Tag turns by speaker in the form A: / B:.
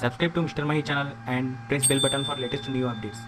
A: Subscribe to Mr. Mahi channel and press bell button for latest new updates.